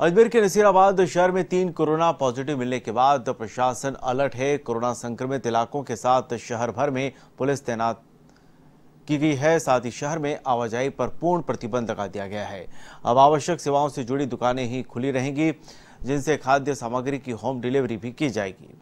अजमेर के नसीराबाद शहर में तीन कोरोना पॉजिटिव मिलने के बाद प्रशासन अलर्ट है। कोरोना संक्रमित इलाकों के साथ शहर भर में पुलिस तैनात की गई है। साथ ही शहर में आवाजाही पर पूर्ण प्रतिबंध लगा दिया गया है। अब आवश्यक सेवाओं से जुड़ी दुकानें ही खुली रहेंगी, जिनसे खाद्य सामग्री की होम डिलीवरी भी की जाएगी।